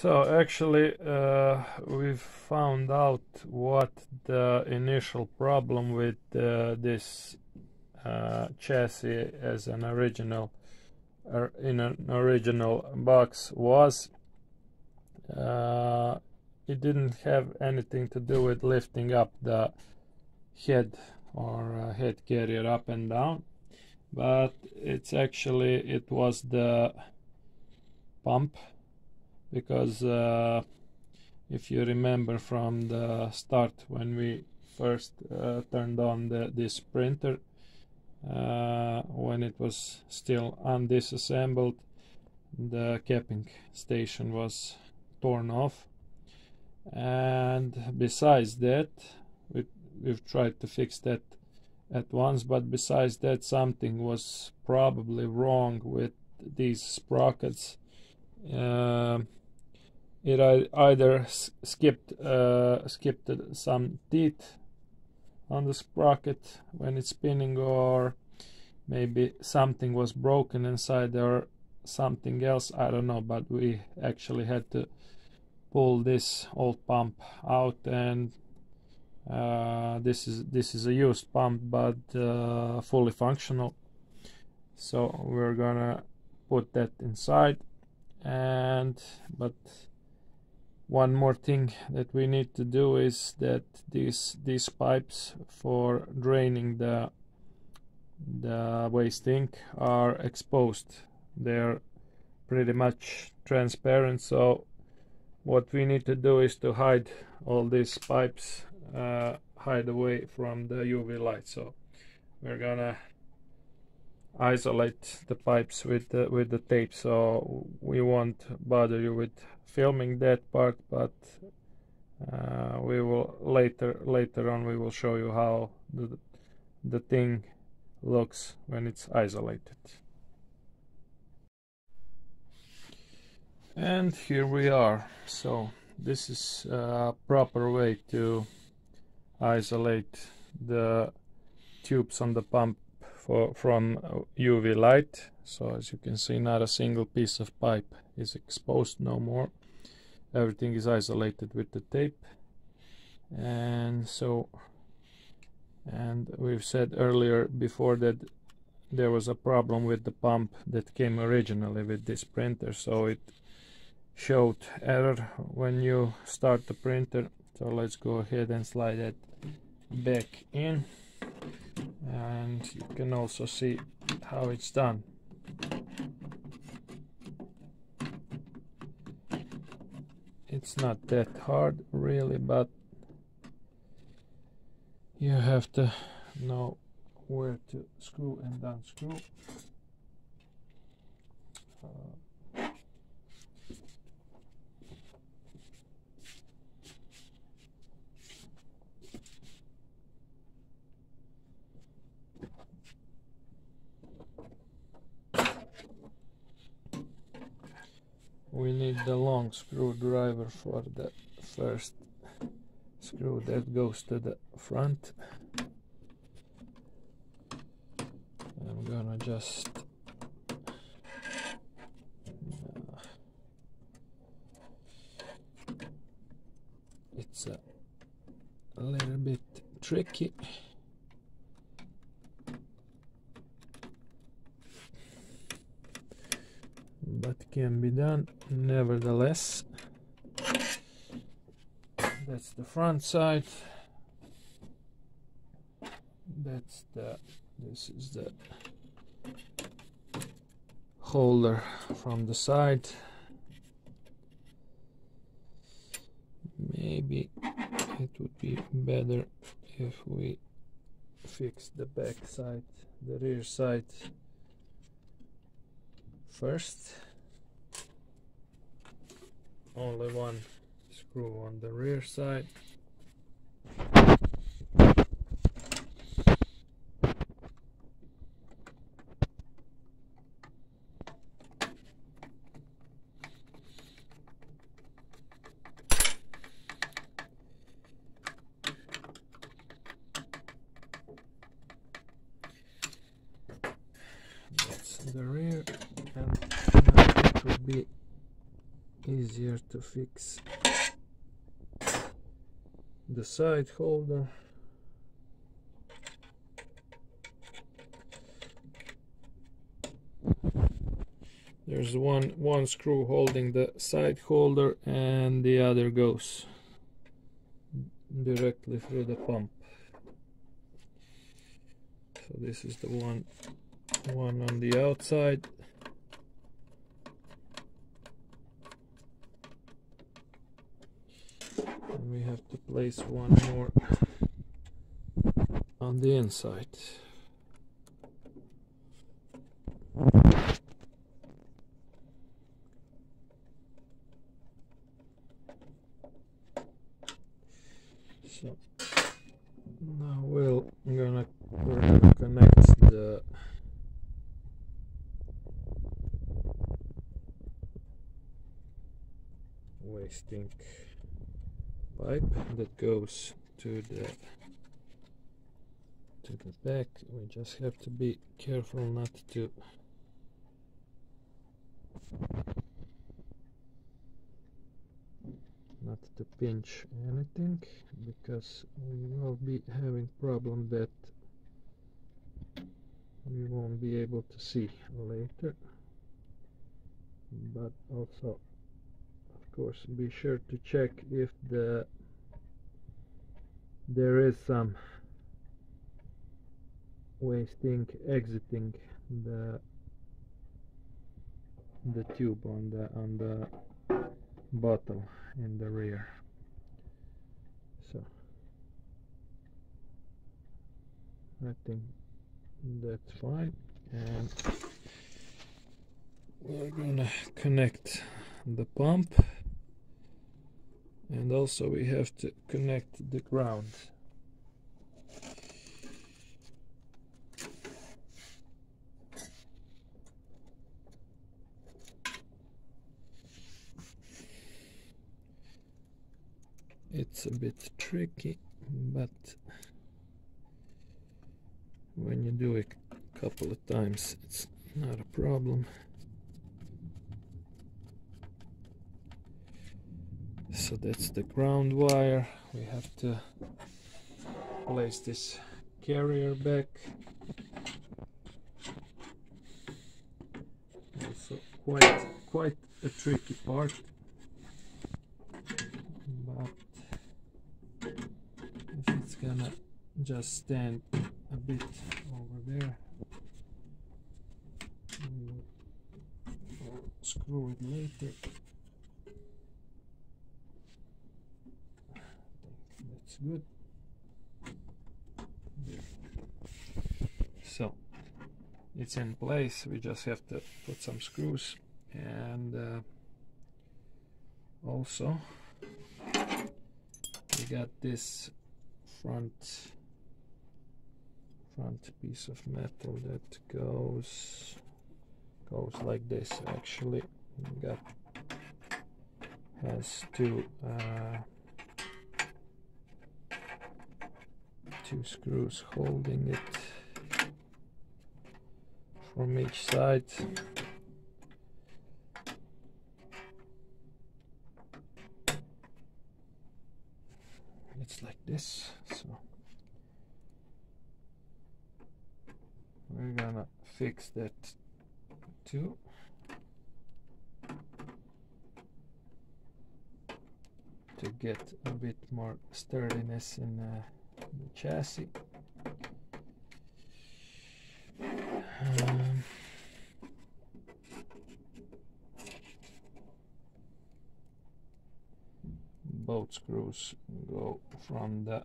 So actually uh, we found out what the initial problem with uh, this uh, chassis as an original in an original box was. Uh, it didn't have anything to do with lifting up the head or uh, head carrier up and down but it's actually it was the pump because uh, if you remember from the start when we first uh, turned on the, this printer uh, when it was still undisassembled the capping station was torn off. And besides that we, we've tried to fix that at once but besides that something was probably wrong with these sprockets. Uh, it either skipped uh, skipped some teeth on the sprocket when it's spinning or maybe something was broken inside or something else I don't know but we actually had to pull this old pump out and uh, this is this is a used pump but uh, fully functional. So we're gonna put that inside and but one more thing that we need to do is that these these pipes for draining the the waste ink are exposed. They're pretty much transparent so what we need to do is to hide all these pipes uh, hide away from the UV light. So we're gonna isolate the pipes with the, with the tape. So we won't bother you with filming that part but uh, we will later later on we will show you how the, the thing looks when it's isolated. And here we are. So this is a proper way to isolate the tubes on the pump for, from UV light. So as you can see not a single piece of pipe is exposed no more. Everything is isolated with the tape. And so and we've said earlier before that there was a problem with the pump that came originally with this printer. So it showed error when you start the printer. So let's go ahead and slide it back in and you can also see how it's done. It's not that hard really but you have to know where to screw and unscrew uh, we need the long screwdriver for the first screw that goes to the front. I'm gonna just uh, it's a, a little bit tricky but can be done. Nevertheless that's the front side. That's the this is the holder from the side. Maybe it would be better if we fix the back side the rear side first. Only one screw on the rear side. The rear it would be easier to fix the side holder. There's one one screw holding the side holder and the other goes directly through the pump. So this is the one one on the outside we have to place one more on the inside. So now we'll I'm gonna connect the waste ink pipe that goes to the to the back. We just have to be careful not to not to pinch anything because we will be having problem that we won't be able to see later. But also of course be sure to check if the there is some waste ink exiting the the tube on the on the bottle in the rear. So I think that's fine. And we're gonna connect the pump and also we have to connect the ground. It's a bit tricky but when you do it a couple of times it's not a problem so that's the ground wire. We have to place this carrier back. Also quite quite a tricky part. But if it's gonna just stand a bit over there screw it later that's good. So it's in place. We just have to put some screws and uh, also we got this front front piece of metal that goes goes like this actually. We got has two uh, two screws holding it from each side. It's like this so we're gonna fix that too. To get a bit more sturdiness in uh, the chassis. Um, both screws go from the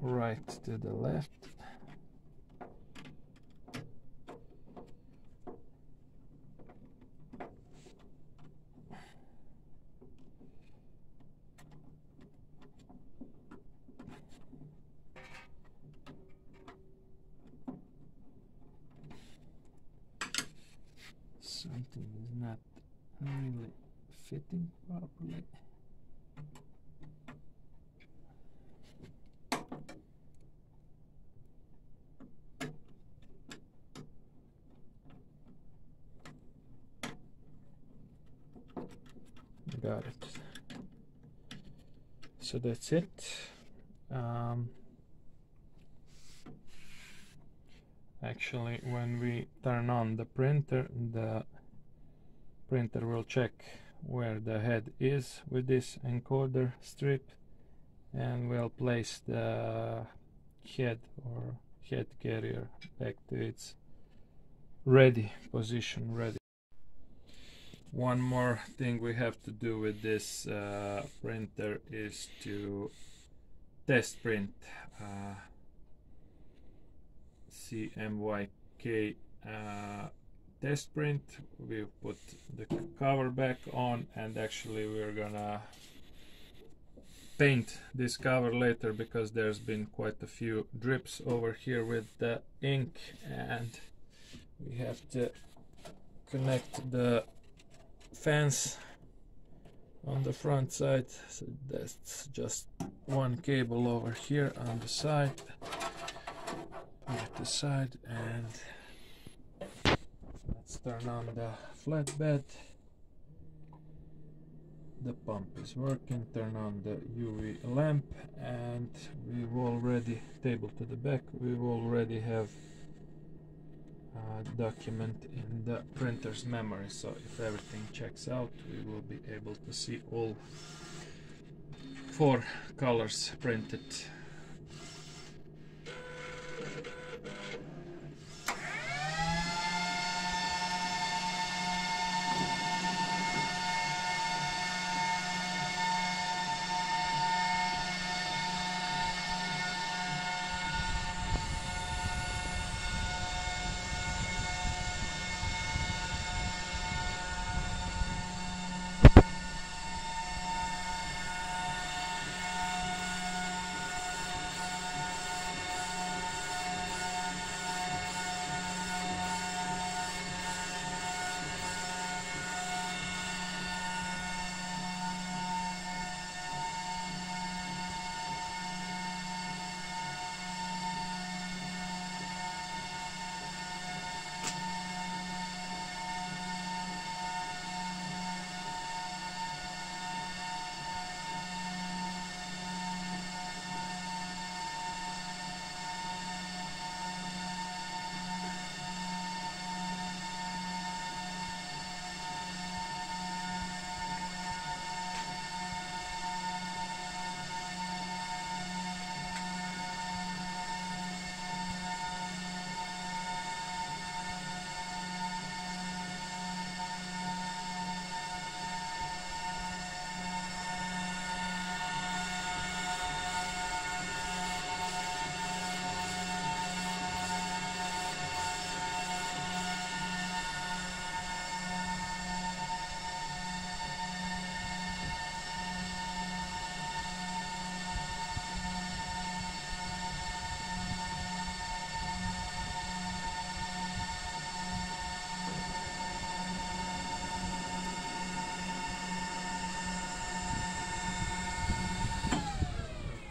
right to the left something is not really fitting properly. Got it. So that's it. Um, actually when we turn on the printer the printer will check where the head is with this encoder strip and we'll place the head or head carrier back to its ready position ready. One more thing we have to do with this uh, printer is to test print uh, CMYK uh, test print we put the cover back on and actually we're gonna paint this cover later because there's been quite a few drips over here with the ink and we have to connect the fence on the front side. So that's just one cable over here on the side put it aside and let's turn on the flatbed. The pump is working. Turn on the UV lamp. And we've already table to the back we already have a document in the printer's memory. So if everything checks out we will be able to see all four colors printed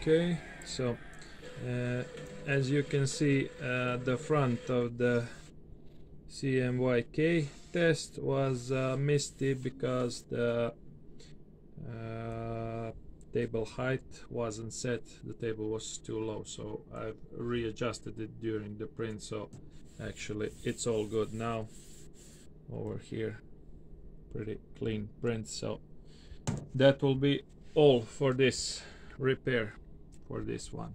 okay so uh, as you can see uh, the front of the CMYK test was uh, misty because the uh, table height wasn't set. The table was too low so I've readjusted it during the print so actually it's all good now. Over here pretty clean print so that will be all for this repair for this one